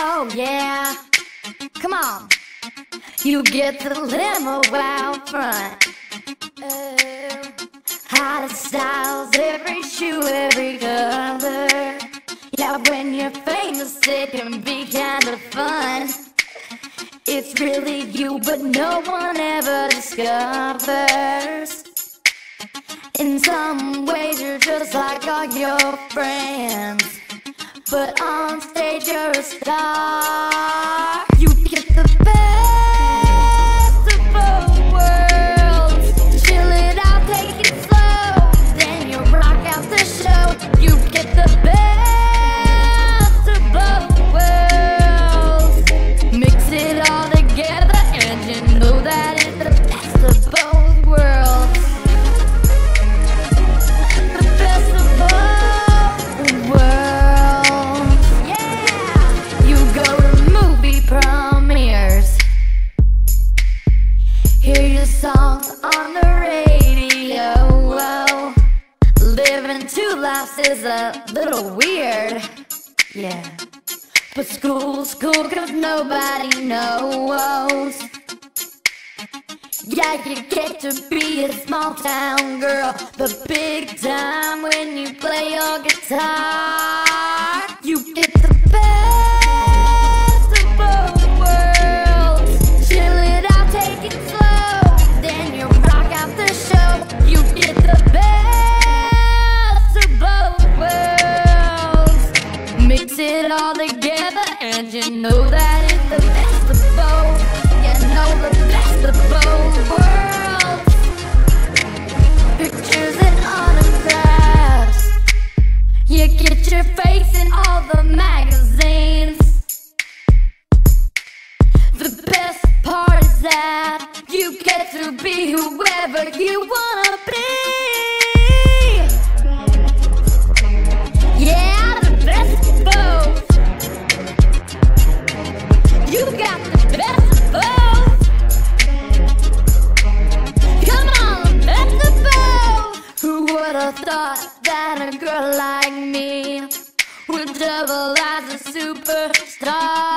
Oh yeah, come on. You get the limo out front. Uh, oh, hottest styles, every shoe, every color. Yeah, when you're famous, it can be kind of fun. It's really you, but no one ever discovers. In some ways, you're just like all your friends. But on stage, you're a star. Lives is a little weird. Yeah. But school's cool cause nobody knows. Yeah, you get to be a small town girl, but big time when you play your guitar. It all together, and you know that it's the best of both. You know the best of both worlds. Pictures and autographs. You get your face in all the magazines. The best part is that you get to be whoever you wanna a girl like me would double as a superstar?